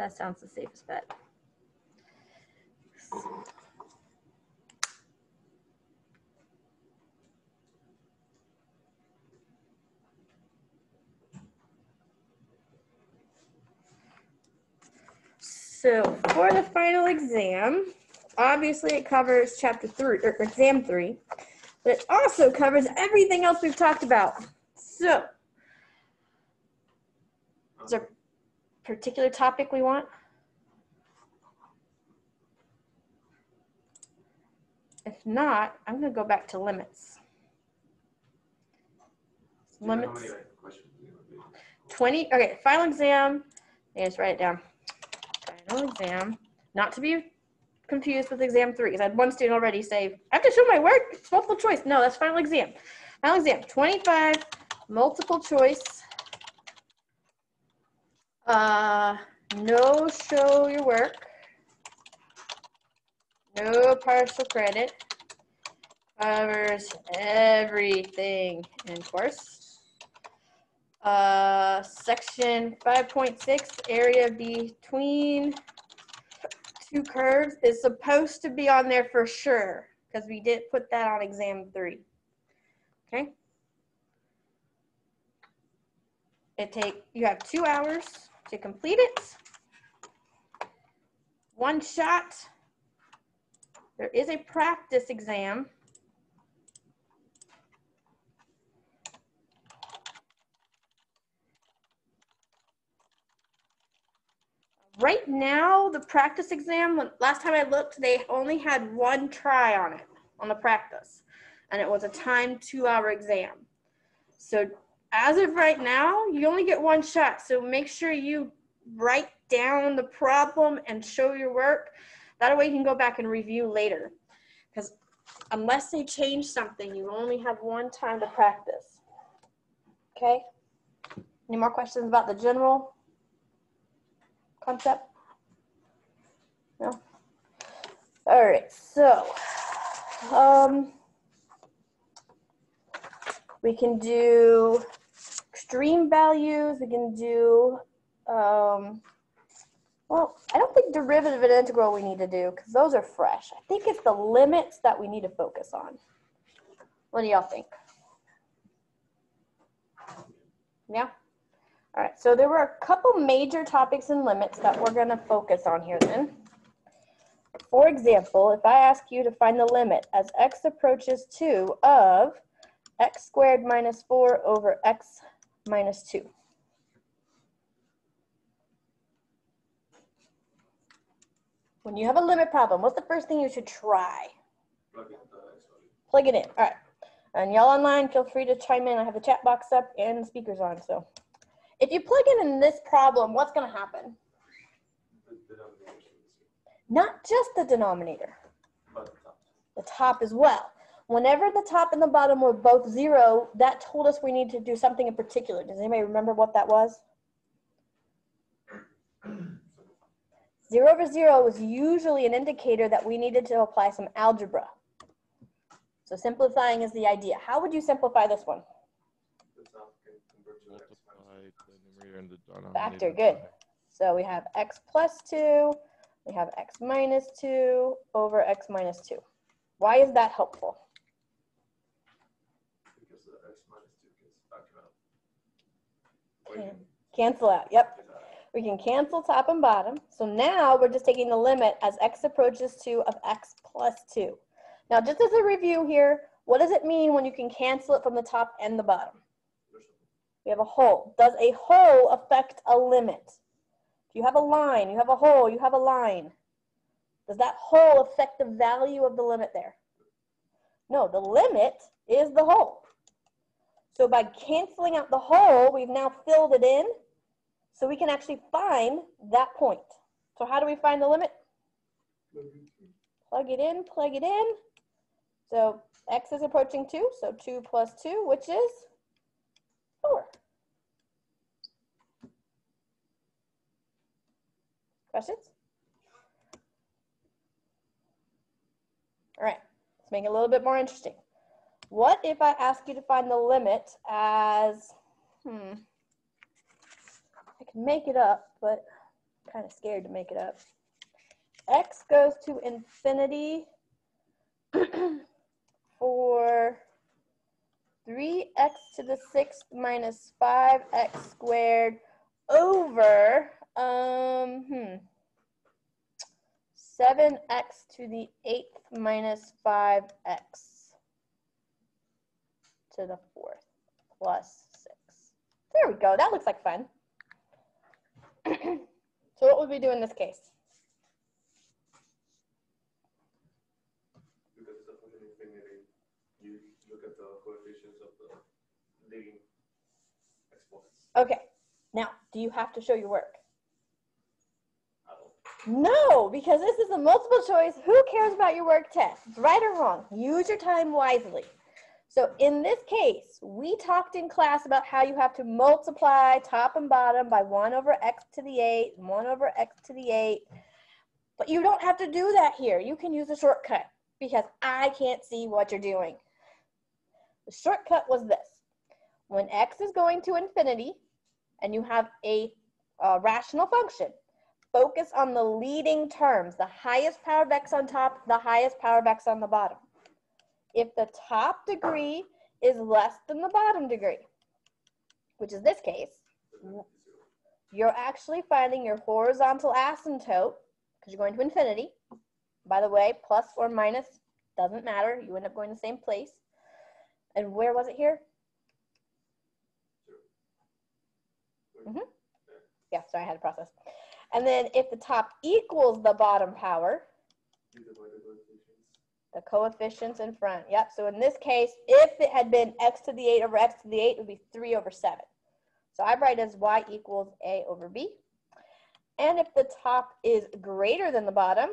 That sounds the safest bet. So for the final exam, obviously it covers chapter three or exam three, but it also covers everything else we've talked about. So is there particular topic we want? If not, I'm gonna go back to limits. Do you know how Limits. many, like, questions you would be? 20, okay, final exam. Yeah, just write it down. Final exam, not to be confused with exam three, because I had one student already say, I have to show my work, it's multiple choice. No, that's final exam. Final exam, 25, multiple choice. Uh, no show your work. No partial credit. Covers everything in course. Uh, section five point six, area between two curves is supposed to be on there for sure, because we did put that on exam three. Okay? It take, you have two hours to complete it. One shot. There is a practice exam. Right now, the practice exam, last time I looked, they only had one try on it, on the practice. And it was a timed two hour exam. So as of right now, you only get one shot. So make sure you write down the problem and show your work. That way you can go back and review later. Because unless they change something, you only have one time to practice. Okay? Any more questions about the general concept? No? All right, so, um, we can do extreme values, we can do, um, well, I don't think derivative and integral we need to do because those are fresh. I think it's the limits that we need to focus on. What do y'all think? Yeah? All right, so there were a couple major topics and limits that we're gonna focus on here then. For example, if I ask you to find the limit as x approaches two of x squared minus four over x minus two. When you have a limit problem, what's the first thing you should try? Plug in the X value. Plug it in, all right. And y'all online, feel free to chime in. I have the chat box up and the speakers on, so. If you plug in in this problem, what's gonna happen? The denominator should be the same, Not just the denominator, but the top. the top as well. Whenever the top and the bottom were both zero, that told us we need to do something in particular. Does anybody remember what that was? Zero over zero was usually an indicator that we needed to apply some algebra. So simplifying is the idea. How would you simplify this one? Factor, good. So we have x plus 2, we have x minus 2 over x minus 2. Why is that helpful? because the X minus two gets factored out. Or you Can- can Cancel out, yep. We can cancel top and bottom. So now we're just taking the limit as x approaches 2 of x plus 2. Now just as a review here, what does it mean when you can cancel it from the top and the bottom? We have a hole. Does a hole affect a limit? If you have a line, you have a hole, you have a line. Does that hole affect the value of the limit there? No, the limit is the hole. So by canceling out the hole, we've now filled it in so we can actually find that point. So how do we find the limit? Plug it in, plug it in. So x is approaching 2, so 2 plus 2, which is 4. Questions? All right, let's make it a little bit more interesting. What if I ask you to find the limit as, hmm, I can make it up, but kind of scared to make it up. X goes to infinity for 3x to the sixth minus 5x squared over, um, hmm, 7x to the eighth minus 5x to the fourth plus 6. There we go. That looks like fun. so what would we do in this case? Because it's a function infinity, you look at the coefficients of the leading exponents. Okay. Now, do you have to show your work? No, because this is a multiple choice. Who cares about your work test? It's right or wrong. Use your time wisely. So in this case, we talked in class about how you have to multiply top and bottom by 1 over x to the 8 1 over x to the 8. But you don't have to do that here. You can use a shortcut because I can't see what you're doing. The shortcut was this. When x is going to infinity and you have a, uh rational function, focus on the leading terms, the highest power of x on top, the highest power of x on the bottom. If the top degree is less than the bottom degree, which is this case, you're actually finding your horizontal asymptote because you're going to infinity. By the way, plus or minus doesn't matter. You end up going the same place. And where was it here? Zero. Mhm. Yeah, sorry, I had to process. And then if the top equals the bottom power, the coefficients. in front. Yep. So in this case, if it had been x to the 8 over x to the 8, it would be 3 over 7. So I write as y equals a over b. And if the top is greater than the bottom,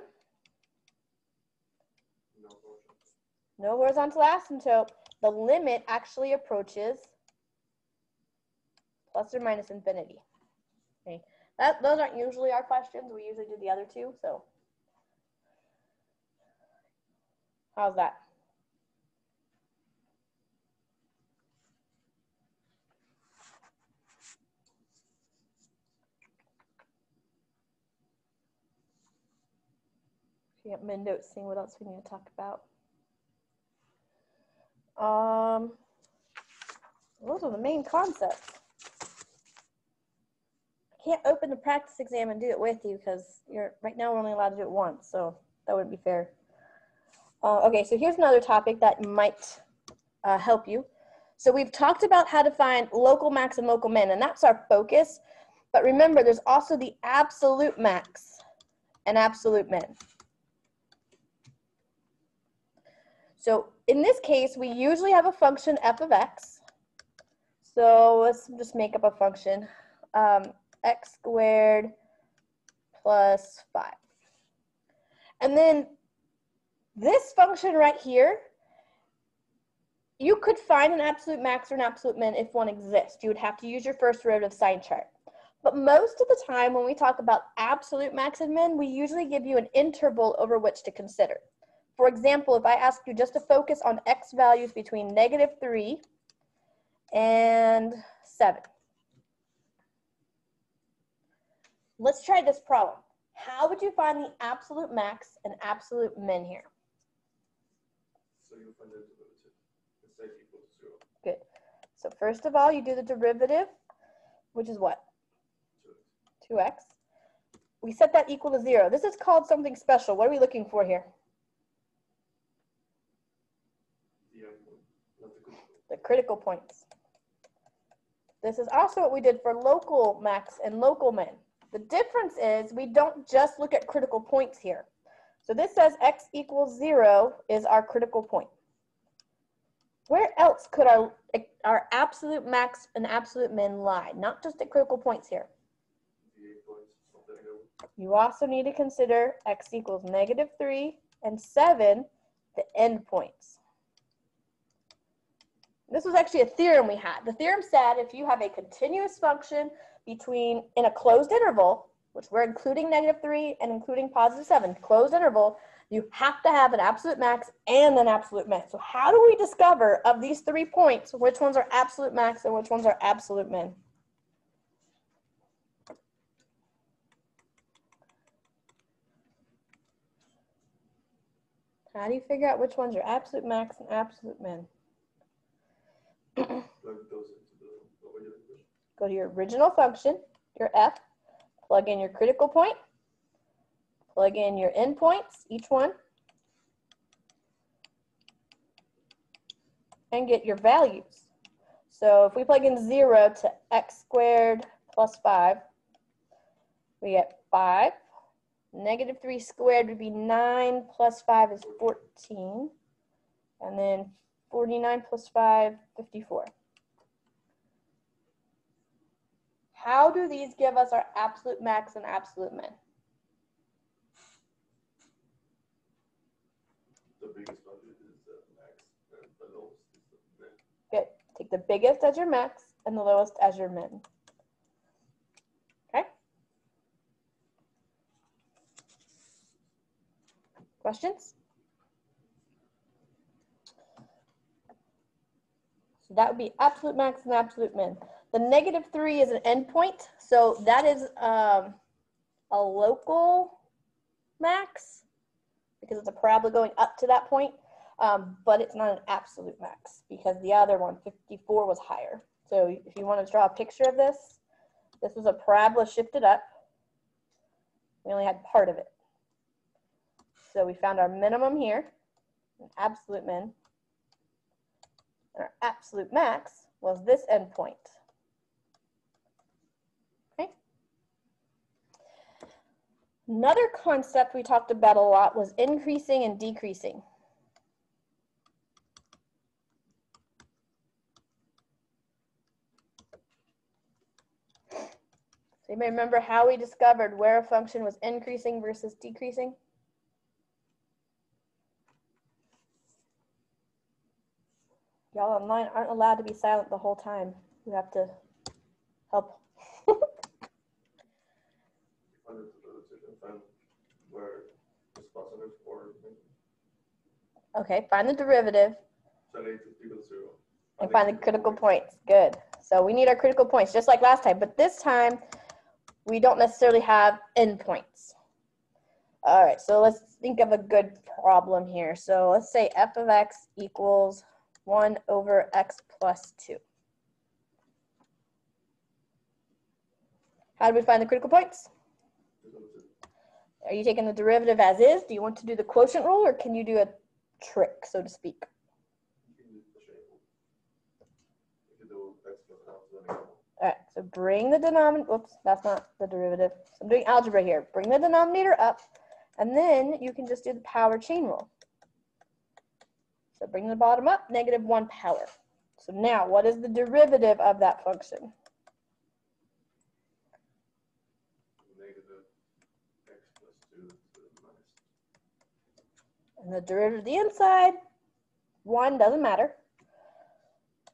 No horizontal asymptote, the limit actually approaches plus or minus infinity. Okay. That, those aren't usually our questions. We usually do the other two. So how's that? At my notes, seeing what else we need to talk about. Um, those are the main concepts. I can't open the practice exam and do it with you because you're right now we're only allowed to do it once, so that wouldn't be fair. Uh, okay, so here's another topic that might uh, help you. So we've talked about how to find local max and local min, and that's our focus. But remember, there's also the absolute max and absolute min. So in this case, we usually have a function f of x. So let's just make up a function. Um, x squared plus 5. And then this function right here, you could find an absolute max or an absolute min if one exists. You would have to use your first derivative sign chart. But most of the time when we talk about absolute max and min, we usually give you an interval over which to consider. For example, if I ask you just to focus on x values between negative 3 and 7. Let's try this problem. How would you find the absolute max and absolute min here? So you find the derivative. It's equal to zero. Good. So first of all, you do the derivative, which is what? Two 2x. We set that equal to 0. This is called something special. What are we looking for here? The endpoint, not the critical. the critical points. This is also what we did for local max and local min. The difference is we don't just look at critical points here. So this says x equals zero is our critical point. Where else could our, our absolute max and absolute min lie? Not just at critical points here. You also need to consider x equals negative 3 and 7, the endpoints. This was actually a theorem we had. The theorem said if you have a continuous function between, in a closed interval, which we're including negative three and including positive seven, closed interval, you have to have an absolute max and an absolute min. So how do we discover of these three points, which ones are absolute max and which ones are absolute min? How do you figure out which ones are absolute max and absolute min? Go to your original function, your f, plug in your critical point, plug in your endpoints, each one, and get your values. So if we plug in 0 to x squared plus 5, we get 5. Negative 3 squared would be 9 plus 5 is 14. And then 49 plus 5, 54. How do these give us our absolute max and absolute min? The biggest value is the max, and the lowest is the min. Good. Take the biggest as your max and the lowest as your min. Okay? Questions? So that would be absolute max and absolute min. The negative three is an endpoint, so that is um, a local max because it's a parabola going up to that point. Um, but it's not an absolute max because the other one, 54, was higher. So if you want to draw a picture of this, this was a parabola shifted up. We only had part of it. So we found our minimum here, an absolute min. And our absolute max was this endpoint. Okay. Another concept we talked about a lot was increasing and decreasing. So you may remember how we discovered where a function was increasing versus decreasing? Y'all online aren't allowed to be silent the whole time. You have to help. Find the derivative and find where it's positive or negative. Okay, find the derivative So I need to equal zero. and find the critical points. Good. So we need our critical points just like last time, but this time we don't necessarily have endpoints. All right, so let's think of a good problem here. So let's say f of x equals 1 over x plus 2. How do we find the critical points? Are you taking the derivative as is? Do you want to do the quotient rule or can you do a trick, so to speak? All right, so bring the denominator, whoops, that's not the derivative. So I'm doing algebra here. Bring the denominator up, and then you can just do the power chain rule. So bring the bottom up, negative one power. So now, what is the derivative of that function? Negative x plus two to the minus. And the derivative of the inside, one, doesn't matter.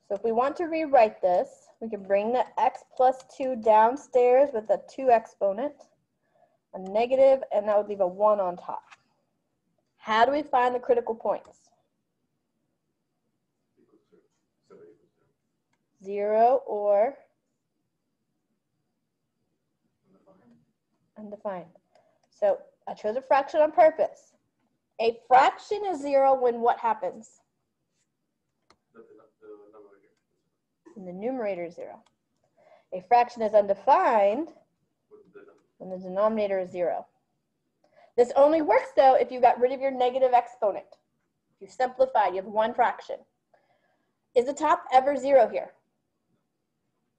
So if we want to rewrite this, we can bring the x plus 2 downstairs with a 2 exponent, a negative, and that would leave a 1 on top. How do we find the critical points? Equal to seven equals zero. or Undefined. undefined. So I chose a fraction on purpose. A fraction is 0 when what happens? When the numerator is 0. A fraction is undefined when the denominator is zero. This only works though if you got rid of your negative exponent. If you simplified, you have one fraction. Is the top ever zero here?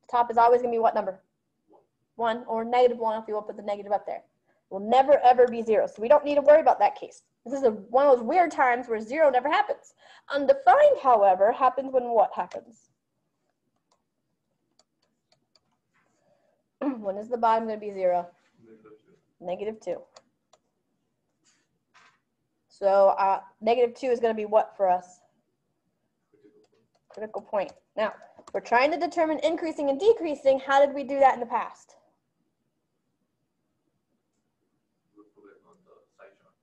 The top is always gonna be what number? One or negative one if you want to put the negative up there. Will never ever be zero. So we don't need to worry about that case. This is a, one of those weird times where zero never happens. Undefined, however, happens when what happens? when is the bottom gonna be zero? Negative two. So uh, negative two is going to be what for us? Critical point. Now, we're trying to determine increasing and decreasing. How did we do that in the past? We'll put it on the sign chart.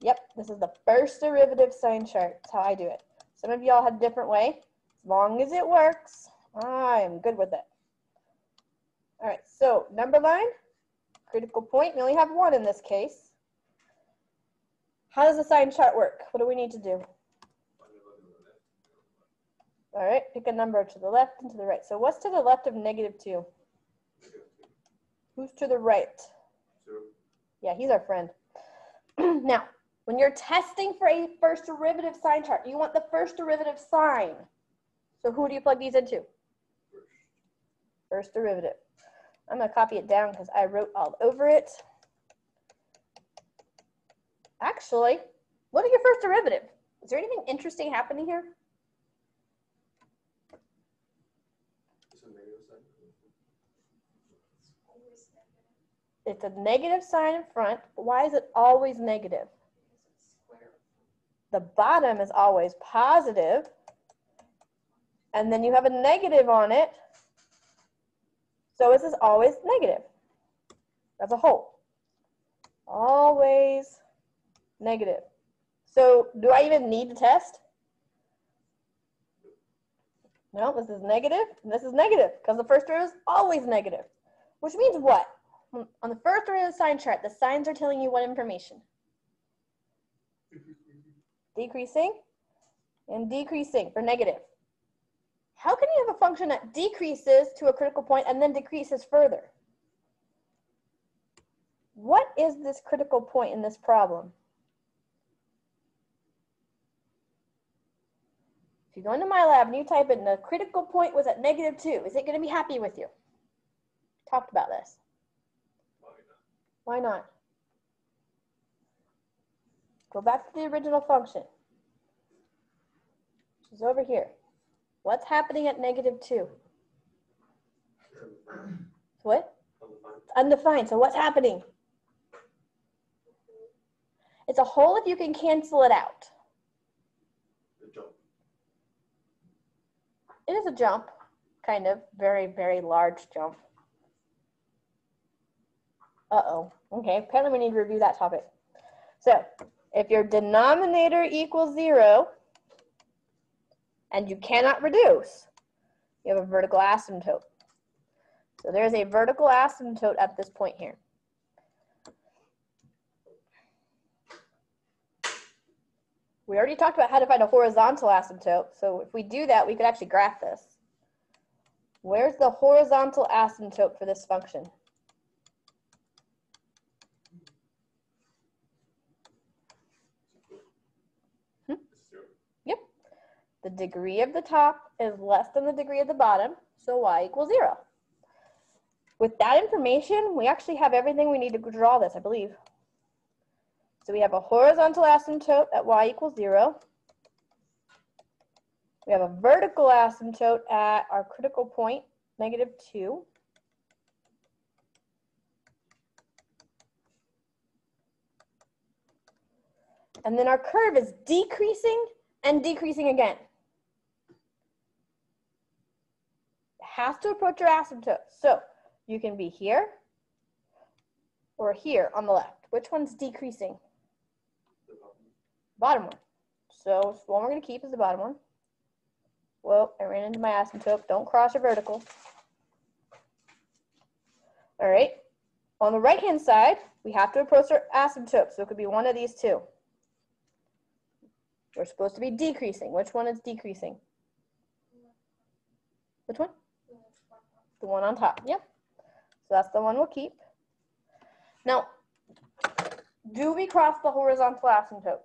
Yep, this is the first derivative sign chart. That's how I do it. Some of y'all have a different way. As long as it works, I am good with it. All right, so number line, critical point. We only have one in this case. How does the sign chart work? What do we need to do? Find the value of the left. All right, pick a number to the left and to the right. So what's to the left of negative two? Negative two. Who's to the right? Zero. Yeah, he's our friend. now, when you're testing for a first derivative sign chart, you want the first derivative sign. So who do you plug these into? First. Derivative. I'm gonna copy it down because I wrote all over it. Actually, look at your first derivative. Is there anything interesting happening here? It's a negative sign in front. Why is it always negative? The bottom is always positive, and then you have a negative on it. So this is always negative as a whole. Always negative. So do I even need to test? No, this is negative, this is negative, because the first row is always negative. Which means what? On the first row of the sign chart, the signs are telling you what information? Decreasing and decreasing for negative. How can you have a function that decreases to a critical point and then decreases further? What is this critical point in this problem? If you go into MyLab and you type in the critical point was at negative two, is it going to be happy with you? Talked about this. Probably not. Why not? Go back to the original function. Which is over here. What's happening at negative two? What? Undefined. Undefined. So what's happening? It's a hole if you can cancel it out. It is a jump, kind of. Very, very large jump. Uh-oh. Okay, apparently we need to review that topic. So, if your denominator equals zero, and you cannot reduce, you have a vertical asymptote. So there's a vertical asymptote at this point here. We already talked about how to find a horizontal asymptote. So if we do that, we could actually graph this. Where's the horizontal asymptote for this function? Hmm? It's zero. The degree of the top is less than the degree of the bottom, so y equals zero. With that information, we actually have everything we need to draw this, I believe. So we have a horizontal asymptote at y equals zero. We have a vertical asymptote at our critical point, negative two. And then our curve is decreasing and decreasing again. Has to approach your asymptote. So you can be here or here on the left. Which one's decreasing? Bottom. One. So the one we're going to keep is the bottom one. Whoa, I ran into my asymptote. Don't cross your vertical. All right. On the right-hand side, we have to approach our asymptote. So it could be one of these two. We're supposed to be decreasing. Which one is decreasing? Which one? The one on top. Yep. So that's the one we'll keep. Now, do we cross the horizontal asymptote?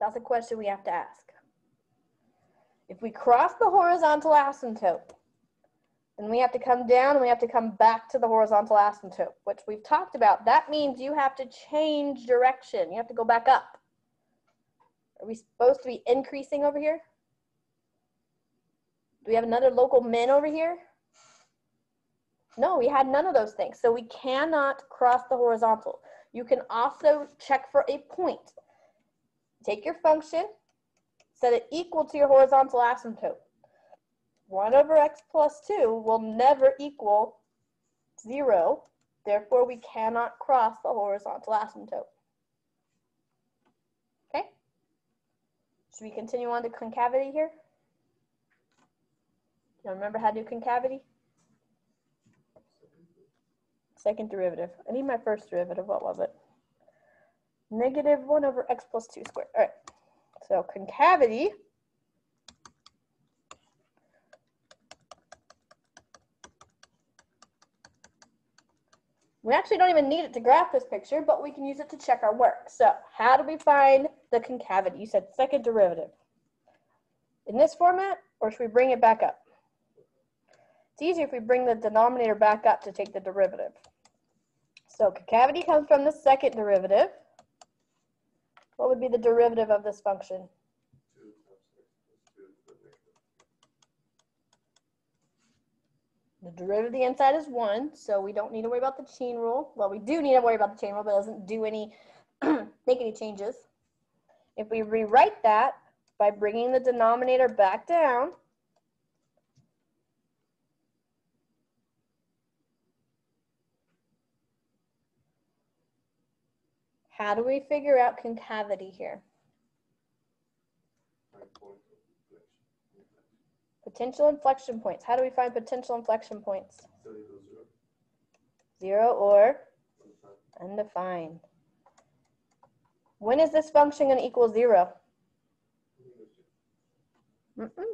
That's a question we have to ask. If we cross the horizontal asymptote, then we have to come down and we have to come back to the horizontal asymptote, which we've talked about. That means you have to change direction. You have to go back up. Are we supposed to be increasing over here? We have another local min over here? No, we had none of those things. So we cannot cross the horizontal. You can also check for a point. Take your function, set it equal to your horizontal asymptote. 1 over x plus 2 will never equal 0. Therefore, we cannot cross the horizontal asymptote. Okay? Should we continue on to concavity here? You remember how to do concavity? Second derivative. I need my first derivative. What was it? Negative 1 over x plus 2 squared. All right. So concavity We actually don't even need it to graph this picture, but we can use it to check our work. So how do we find the concavity? You said second derivative. In this format, or should we bring it back up? It's easier if we bring the denominator back up to take the derivative. So concavity comes from the second derivative. What would be the derivative of this function? The derivative of the inside is 1, so we don't need to worry about the chain rule. Well, we do need to worry about the chain rule, but it doesn't do any, make any changes. If we rewrite that by bringing the denominator back down, how do we figure out concavity here? Potential inflection points. How do we find potential inflection points? Zero. Or undefined. When is this function going to equal zero? Equal zero.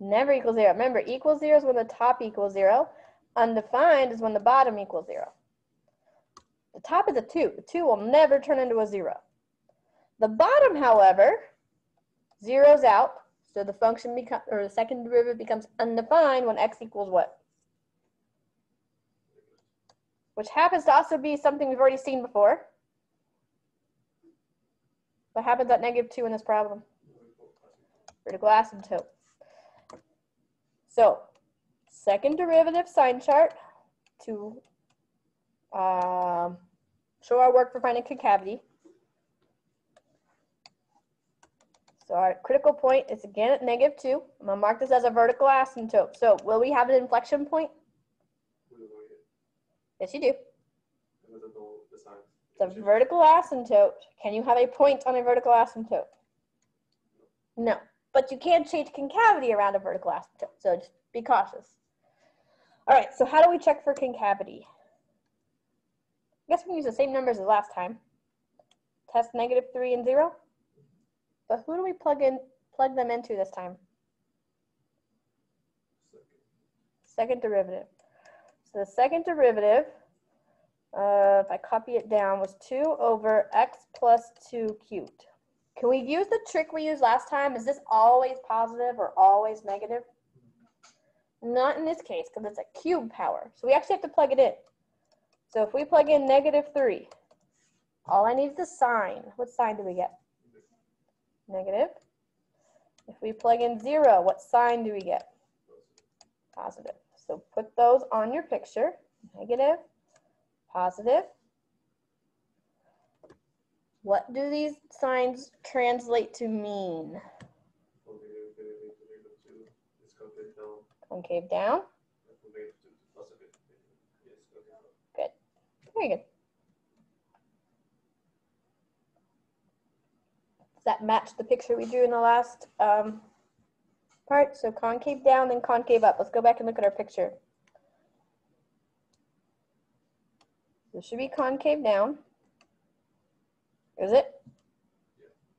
Never equals zero. Remember, equals zero is when the top equals zero. Undefined is when the bottom equals zero. The top is a two. The two will never turn into a zero. The bottom, however, zeroes out. So the function becomes, or the second derivative becomes undefined when x equals what? Which happens to also be something we've already seen before. What happens at negative two in this problem? vertical asymptote. So, second derivative sign chart to um, show our work for finding concavity. So our critical point is again at negative two. I'm gonna mark this as a vertical asymptote. So will we have an inflection point? We don't know yet. Yes, you do. And we don't know the. It's a vertical asymptote. Can you have a point on a vertical asymptote? No, but you can change concavity around a vertical asymptote, so just be cautious. All right, so how do we check for concavity? I guess we can use the same numbers as last time. Test negative three and zero. But who do we plug in, plug them into this time? Second. Derivative. So the second derivative, uh, if I copy it down, was 2 over x plus 2 cubed. Can we use the trick we used last time? Is this always positive or always negative? Not in this case, because it's a cube power. So we actually have to plug it in. So if we plug in negative 3, all I need is the sign. What sign do we get? Negative. If we plug in 0, what sign do we get? positive. So put those on your picture, negative, positive. What do these signs translate to mean? From negative infinity to negative two, it's concave down. Concave down, And from negative two to positive infinity, concave up. very good. Does that match the picture we drew in the last um, part? So concave down, then concave up. Let's go back and look at our picture. This should be concave down. Is it?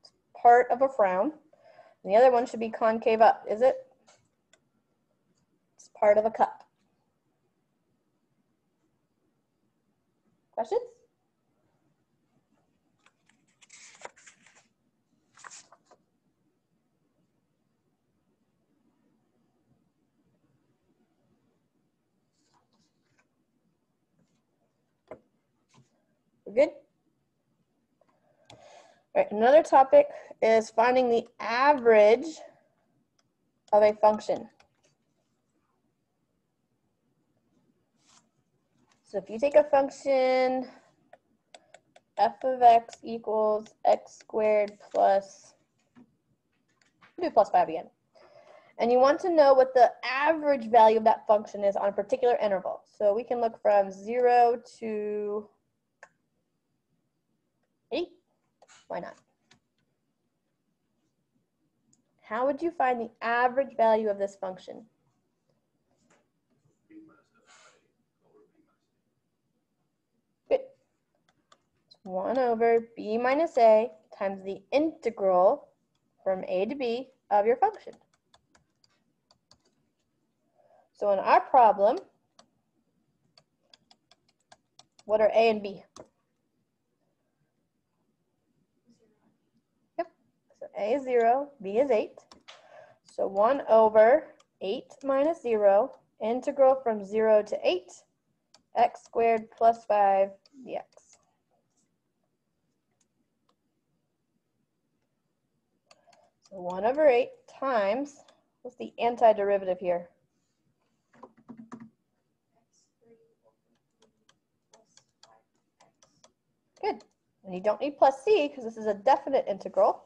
It's part of a frown. And the other one should be concave up, is it? Part of a cup. Questions? Good? All right, another topic is finding the average of a function. So if you take a function f of x equals x squared plus, do plus 5 again. And you want to know what the average value of that function is on a particular interval. So we can look from 0 to 8. Why not? How would you find the average value of this function? B minus f by over B 1 over b minus a times the integral from a to b of your function. So in our problem, what are a and b? Yep. So a is 0, b is 8. So 1 over 8 minus 0, integral from 0 to 8, x squared plus 5 dx. So 1 over 8 times, what's the antiderivative here? Good. And you don't need plus c because this is a definite integral.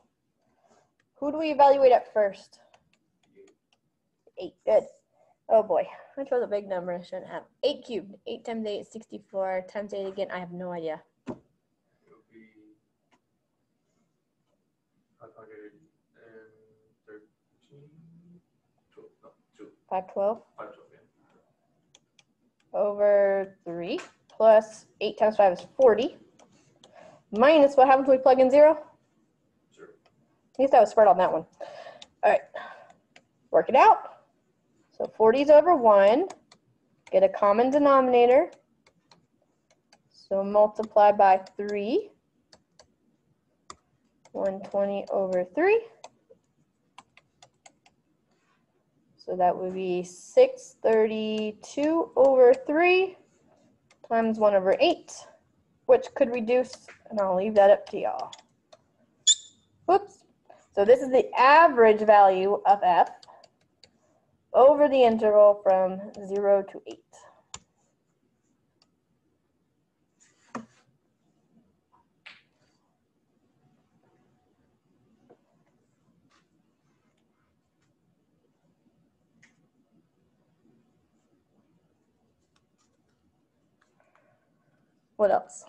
Who do we evaluate at first? 8. Good. Oh boy. I chose a big number I shouldn't have. 8 cubed. 8 times 8 is 64. Times 8 again, I have no idea. It would be five hundred and thirteen, twelve, no, two, 512 five twelve, yeah. over 3 plus 8 times 5 is 40. Minus what happens when we plug in 0? Sure. At least I was smart on that one. All right, work it out. So 40 is over 1. Get a common denominator. So multiply by 3. 120 over 3. So that would be 632 over 3 times 1 over 8, which could reduce, and I'll leave that up to y'all. Whoops. So this is the average value of f over the interval from 0 to 8. What else?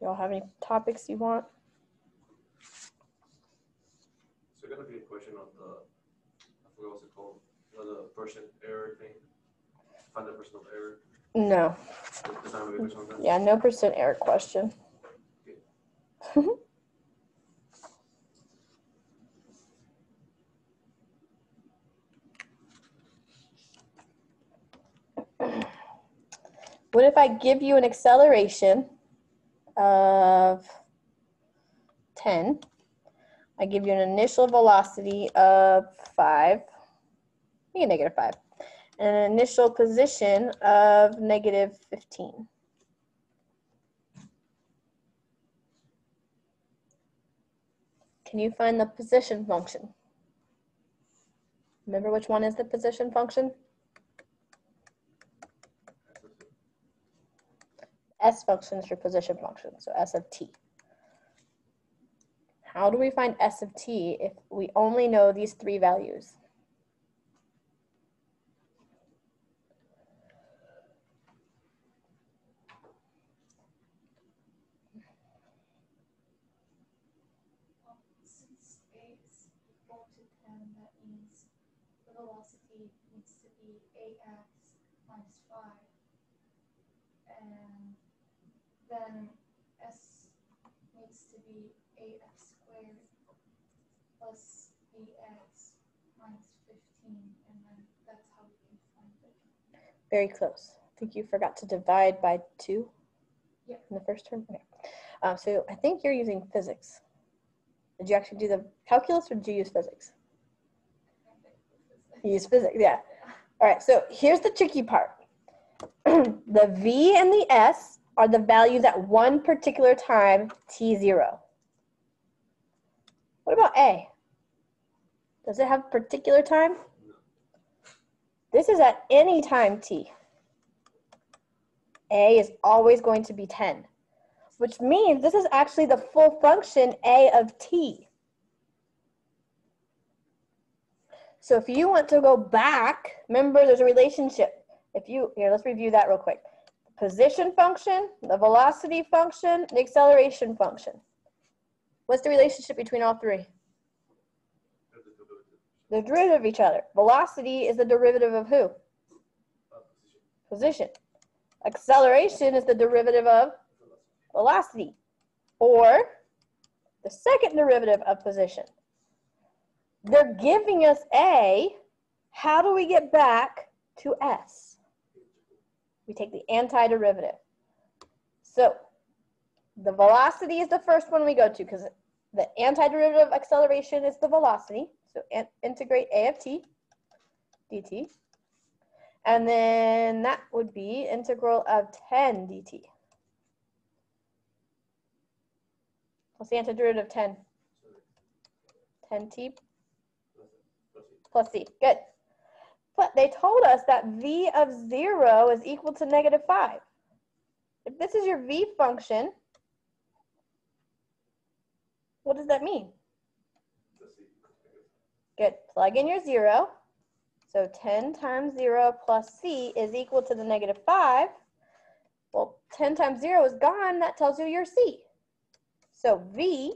Y'all have any topics you want? So gonna be a question on the, I forgot what's it called, you know, the percent error thing? Find the percent of error, No. is that be a question on that? Yeah, no percent error question. What if I give you an acceleration of 10? I give you an initial velocity of 5, maybe negative 5, and an initial position of negative 15. Can you find the position function? Remember which one is the position function? S function is your position function, so S of t. How do we find S of t if we only know these three values? Since a is equal to ten, that means the velocity needs to be ax minus five. And then s needs to be ax squared plus bx minus fifteen, and then that's how we can find it. Very close. I think you forgot to divide by two Yeah. in the first term. Okay. Um, so I think you're using physics. Did you actually do the calculus or did you use physics? You use physics, yeah. All right, so here's the tricky part. the V and the S are the values at one particular time, T0. What about A? Does it have particular time? This is at any time T. A is always going to be 10, which means this is actually the full function A of T. So if you want to go back, remember there's a relationship. If you, here, let's review that real quick. Position function, the velocity function, the acceleration function. What's the relationship between all three? The derivative. of each other. Velocity is the derivative of who? Position. Acceleration is the derivative of velocity, or the second derivative of position. They're giving us A. How do we get back to S? We take the antiderivative. So the velocity is the first one we go to because the antiderivative of acceleration is the velocity. So in- integrate A of t dt. And then that would be integral of 10 dt. What's the antiderivative of 10? 10t plus c. Good. But they told us that v of 0 is equal to negative 5. If this is your v function, what does that mean? Good. Plug in your 0. So 10 times 0 plus c is equal to the negative 5. Well, 10 times 0 is gone. That tells you your c. So v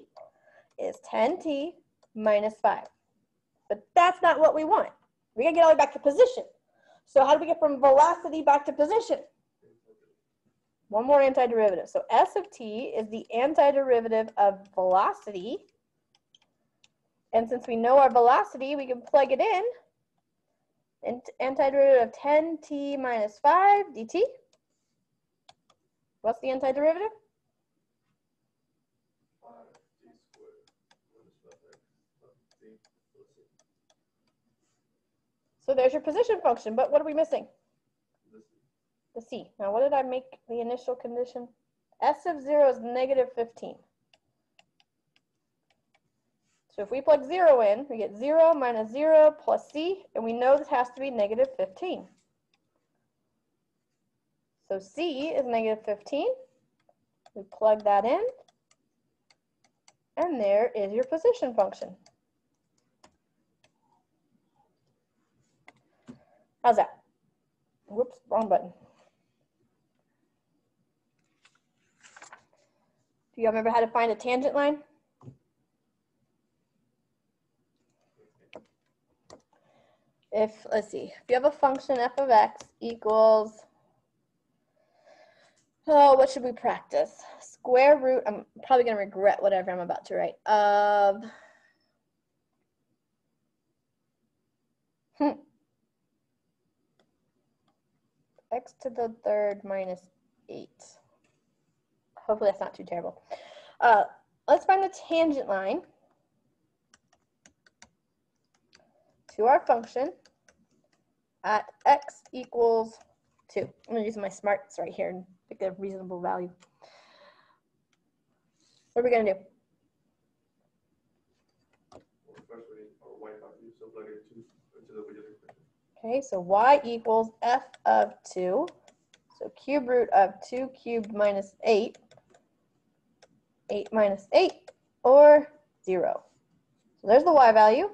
is 10t minus 5. But that's not what we want. We got to get all the way back to position. So how do we get from velocity back to position? One more antiderivative. So s of t is the antiderivative of velocity. And since we know our velocity, we can plug it in. And antiderivative of 10t minus 5 dt. What's the antiderivative? Five D squared minus five X plus D plus C. So there's your position function, but what are we missing? The c. Now, what did I make the initial condition? s of 0 is negative 15. So if we plug 0 in, we get 0 minus 0 plus c, and we know this has to be negative 15. So c is negative 15. We plug that in, and there is your position function. How's that? Whoops, wrong button. Do y'all remember how to find a tangent line? If, let's see, if you have a function f of x equals, oh, what should we practice? Square root, I'm probably gonna regret whatever I'm about to write, of, hmm, x to the third minus eight. Hopefully that's not too terrible. Uh, let's find the tangent line to our function at x equals 2. I'm going to use my smarts right here and pick a reasonable value. What are we going to do? Okay, so y equals f of 2. So cube root of 2 cubed minus 8. 8 minus 8, or 0. So there's the y value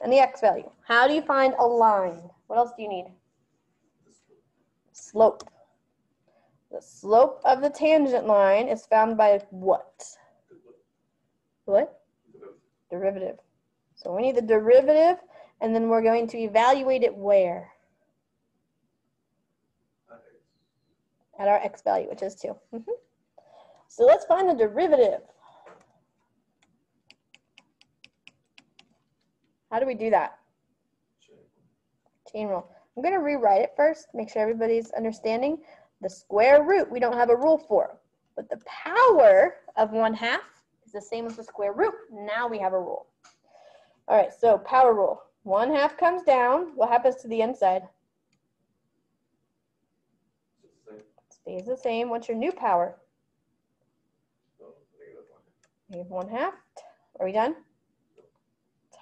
and the x value. How do you find a line? What else do you need? Slope. The slope of the tangent line is found by what? What? Derivative. So we need the derivative, and then we're going to evaluate it where? at our x value, which is 2. Mhm. So let's find the derivative. How do we do that? Chain rule. I'm going to rewrite it first, make sure everybody's understanding. The square root, we don't have a rule for, but the power of 1 half is the same as the square root. Now we have a rule. All right, so power rule. 1 half comes down. What happens to the inside? Stays the same. What's your new power? Negative one. Negative 1 half. Are we done?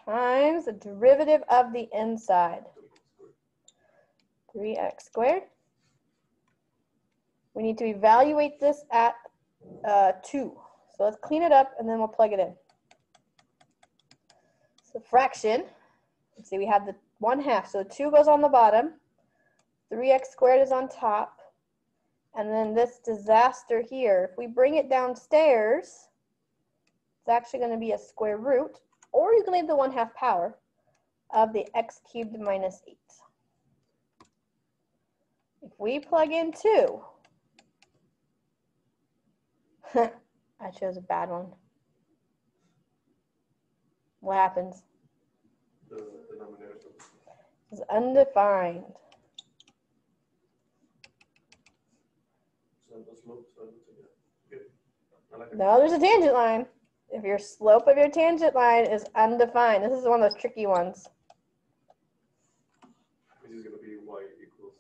Times the derivative of the inside. 3x squared. We need to evaluate this at uh, 2. So let's clean it up and then we'll plug it in. So fraction, let's see, we have the 1 half. So 2 goes on the bottom, 3x squared is on top, and then this disaster here, if we bring it downstairs, it's actually going to be a square root, or you can leave the 1 half power. of the x cubed minus 8. If we plug in 2, I chose a bad one. What happens? The denominator. It's undefined. So the slope, so yeah. Good. I like it. No, there's a tangent line. If your slope of your tangent line is undefined, this is one of those tricky ones. Which is gonna be y equals.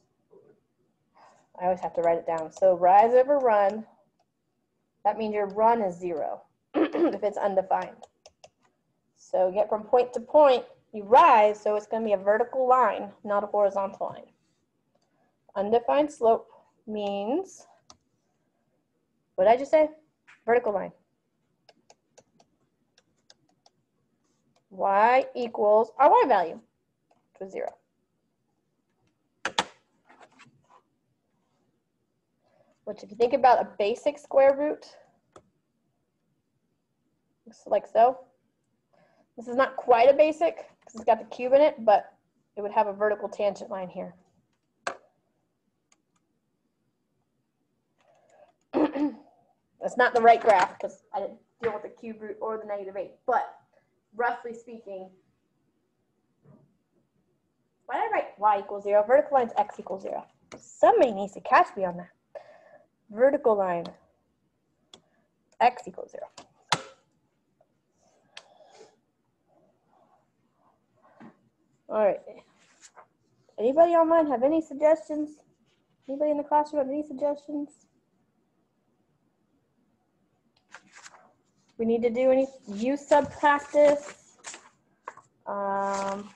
I always have to write it down. So rise over run, that means your run is zero if it's undefined. So get from point to point, you rise, so it's gonna be a vertical line, not a horizontal line. Undefined slope means, what did I just say? Vertical line. Y equals our Y value, which was zero. which if you think about a basic square root, looks like so. This is not quite a basic because it's got the cube in it, but it would have a vertical tangent line here. That's not the right graph because I didn't deal with the cube root or the negative eight, but roughly speaking, why did I write y equals zero? Vertical line's x equals zero. Somebody needs to catch me on that vertical line, x equals zero. All right. Anybody online have any suggestions? Anybody in the classroom have any suggestions? We need to do any U sub practice. Um,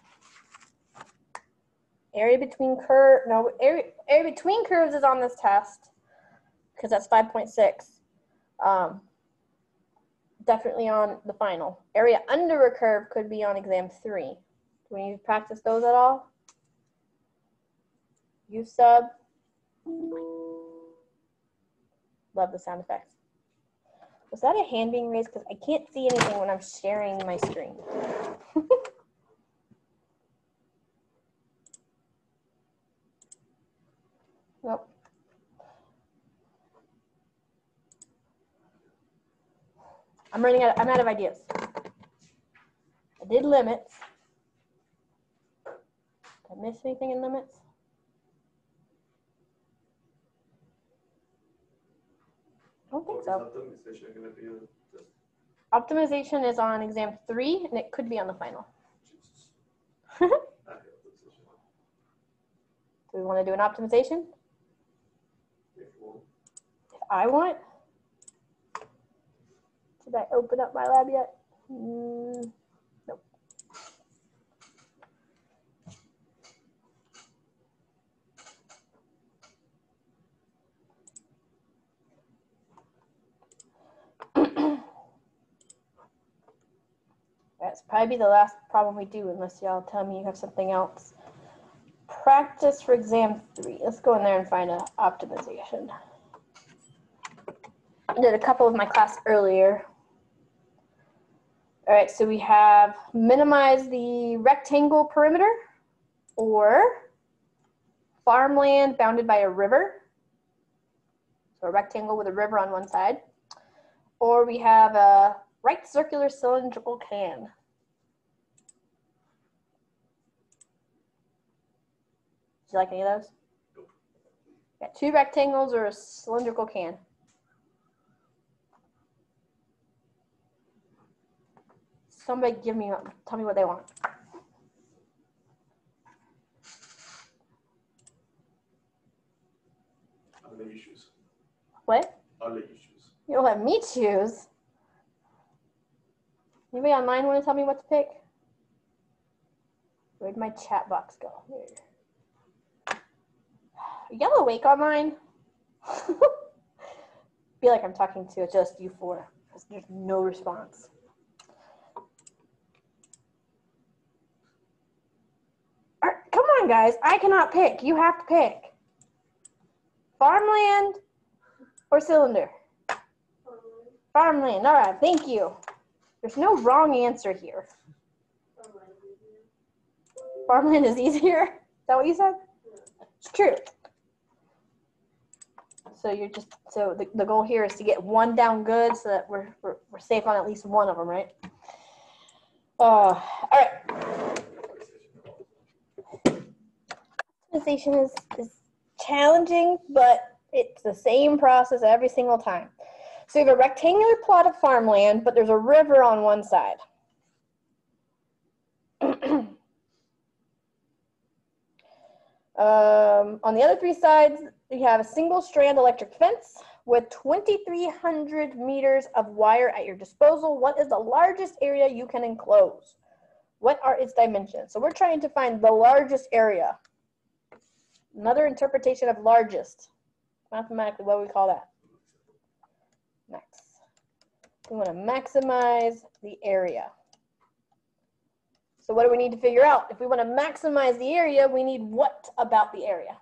area between curve, no, area, area between curves is on this test because that's 5.6. Um, definitely on the final. Area under a curve could be on exam three. Do we need to practice those at all? U sub. Love the sound effects. Was that a hand being raised? Because I can't see anything when I'm sharing my screen. nope. I'm running out. I'm out of ideas. I did limits. Did I miss anything in limits? I don't think so. optimization gonna be on this? Optimization is on exam three, and it could be on the final. Do I hate optimization. we want to do an optimization? Want. If I want. Did I open up MyLab yet? Mm, That's probably the last problem we do unless y'all tell me you have something else. Practice for exam three. Let's go in there and find an optimization. I did a couple of my class earlier. All right, so we have minimize the rectangle perimeter or farmland bounded by a river. So a rectangle with a river on one side. Or we have a right circular cylindrical can. Do you like any of those? Got two rectangles or a cylindrical can. Somebody give me, tell me what they want. I'll let you choose. What? I'll let you choose. You don't let me choose. Anybody online want to tell me what to pick? Where'd my chat box go? Y'all awake online? Feel like I'm talking to just you four because there's no response. Right, come on, guys. I cannot pick. You have to pick. Farmland or cylinder? Farmland. All right, thank you. There's no wrong answer here. farmland is easier. Is that what you said? It's true. So you're just, so the, the goal here is to get one down good so that we're, we're, we're safe on at least one of them, right? Uh, all right. Optimization is, is challenging, but it's the same process every single time. So you have a rectangular plot of farmland, but there's a river on one side. Um, on the other three sides, you have a single strand electric fence with 2,300 meters of wire at your disposal. What is the largest area you can enclose? What are its dimensions? So we're trying to find the largest area. Another interpretation of largest. Mathematically, what do we call that? We want to maximize the area. So what do we need to figure out? If we want to maximize the area, we need what about the area?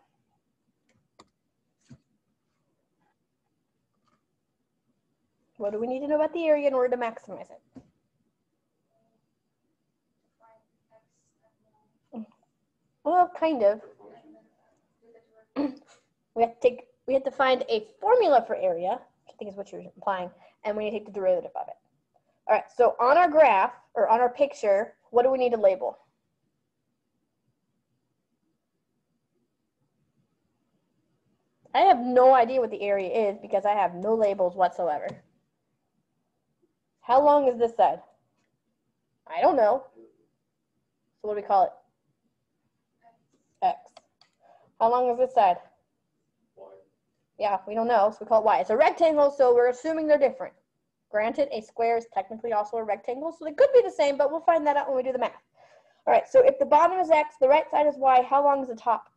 What do we need to know about the area in order to maximize it? Well, kind of. We have to take, we have to find a formula for area, which I think is what you're implying, and we need to take the derivative of it. All right, so on our graph, or on our picture, what do we need to label? I have no idea what the area is because I have no labels whatsoever. How long is this side? I don't know. So what do we call it? X. How long is this side? Yeah, we don't know, so we call it y. It's a rectangle, so we're assuming they're different. Granted, a square is technically also a rectangle, so they could be the same, but we'll find that out when we do the math. All right, so if the bottom is x, the right side is y, how long is the top?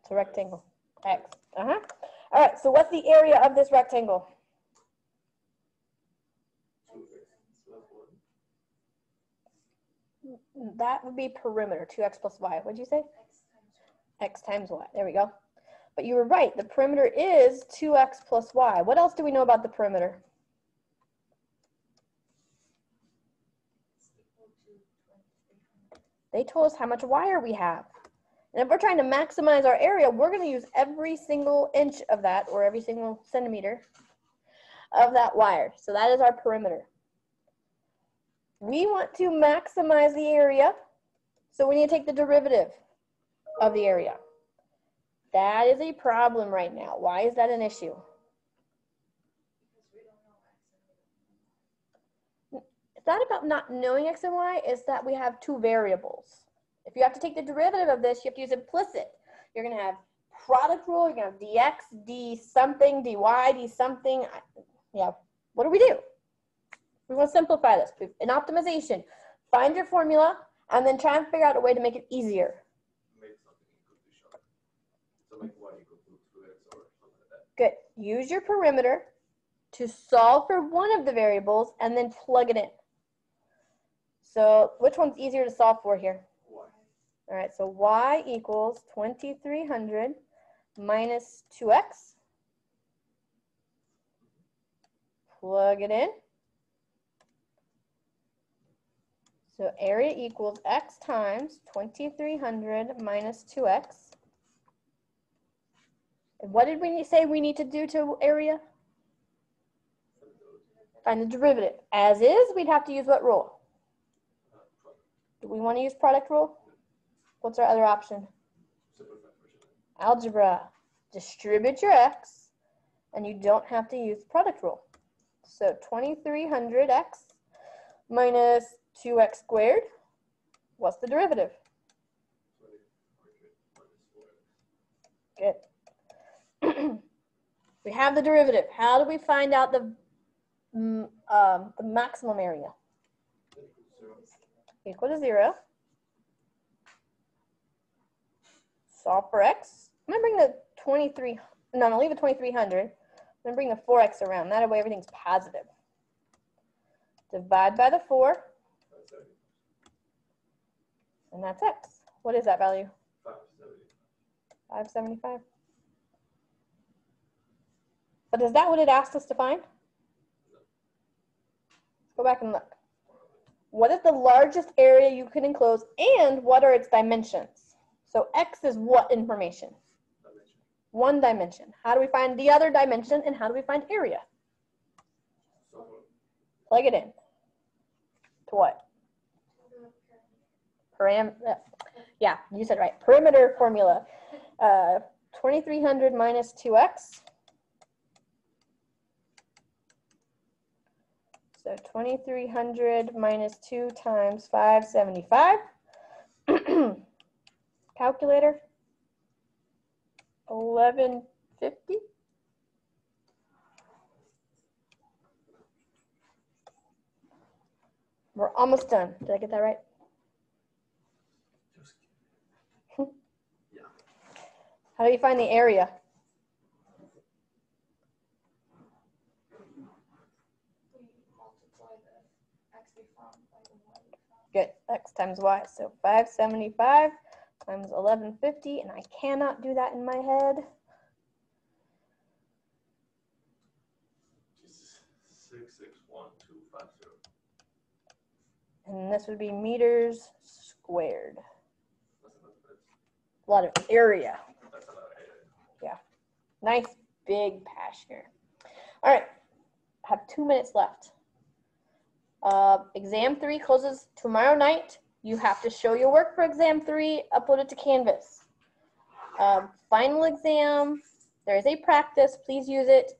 It's a rectangle, x. Uh-huh. All right, so what's the area of this rectangle? Two X plus one. That would be perimeter, 2x plus y. What'd you say? X times x times Y. There we go. But you were right. The perimeter is 2x plus y. What else do we know about the perimeter? It's equal to 2300. They told us how much wire we have. And if we're trying to maximize our area, we're going to use every single inch of that or every single centimeter of that wire. So that is our perimeter. We want to maximize the area, so we need to take the derivative of the area. That is a problem right now. Why is that an issue? It's not about not knowing x and y, it's that we have two variables. If you have to take the derivative of this, you have to use implicit. You're gonna have product rule, you're gonna have dx, d something, dy, d something. Yeah, what do we do? We wanna simplify this. In optimization, find your formula and then try and figure out a way to make it easier. Make something equal to. So make y equal two X or something like that. Good. Use your perimeter to solve for one of the variables and then plug it in. So which one's easier to solve for here? Y. All right, so y equals 2300 minus 2x. Plug it in. So area equals x times 2300 minus 2x. And what did we say we need to do to area? Find the derivative. As is, we'd have to use what rule? Do we want to use product rule? What's our other option? Algebra. Distribute your x, and you don't have to use product rule. So 2300x minus 2x squared. What's the derivative? Four. Good. we have the derivative. How do we find out the mm, um, the maximum area? Equal to zero. Solve for x. I'm gonna bring the 23. No, no, leave the 2300. I'm gonna bring the 4x around. That way everything's positive. Divide by the 4, Five seventy. And that's x. What is that value? Five seventy. 575. But is that what it asked us to find? Go back and look. What is the largest area you can enclose and what are its dimensions? So X is what information? Dimension. One dimension. How do we find the other dimension and how do we find area? Plug it in. To what? Param, yeah, you said right. Perimeter formula. Uh, 2300 minus 2x. So 2300 minus 2 times 575. Calculator. 1150. We're almost done. Did I get that right? How do you find the area? We x we found by the y we found. Good, x times y, so 575 times 1150, and I cannot do that in my head. Six six one two five zero. And this would be meters squared. That's enough. That's, A lot of area. that's a lot of area. Nice big pasture. All right, I have two minutes left. Uh, exam three closes tomorrow night. You have to show your work for exam three, upload it to Canvas. Um, final exam, there is a practice, please use it.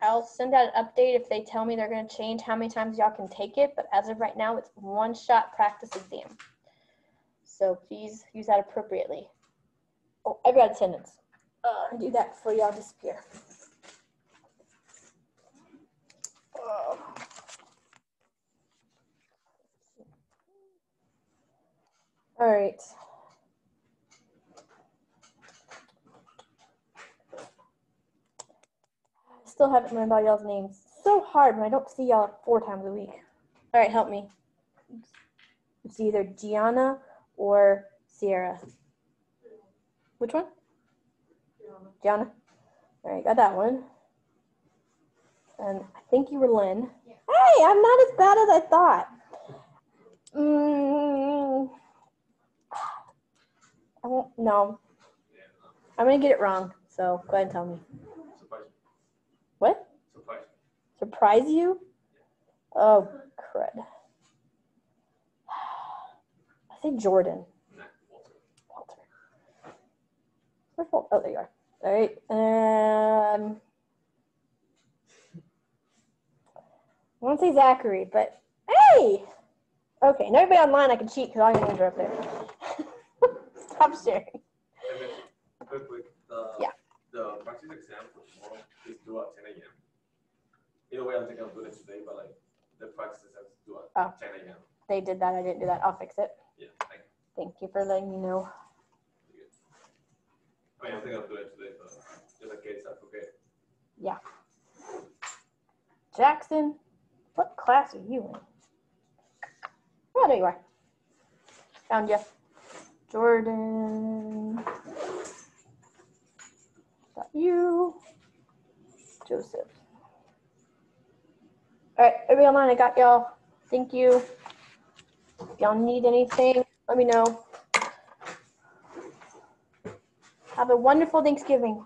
I'll send out an update if they tell me they're gonna change how many times y'all can take it, but as of right now, it's one shot practice exam. So please use that appropriately. Oh, I've got attendance uh, do that before y'all disappear. All right. I still haven't learned all y'all's names. So hard when I don't see y'all four times a week. All right, help me. It's either Gianna or Sierra. Which one? Gianna. All right, got that one. And I think you were Lynn. Yeah. Hey, I'm not as bad as I thought. Mm, I won't. No, I'm gonna get it wrong. So go ahead and tell me. Surprise. What? Surprise. Surprise you? Oh, crud. I say Jordan. Walter. Walter. Where's Walter? Oh, there you are. All right. Um, I won't say Zachary, but hey! Okay, and everybody online, I can cheat because your names are up there. Stop sharing. Quick, quick, the, Yeah. the practice exam for tomorrow is due at ten AM. Either way, I'm thinking of doing it today, but like, the practice is due at Oh. ten AM. They did that. I didn't do that. I'll fix it. Yeah, thank Thank you for letting me know. Oh, I mean, I'm thinking of doing it today, but just in case I forget. Yeah. Jackson, what class are you in? Oh, there you are. Found you. Jordan. Got you. Joseph. All right, everybody online, I got y'all. Thank you. If y'all need anything, let me know. Have a wonderful Thanksgiving.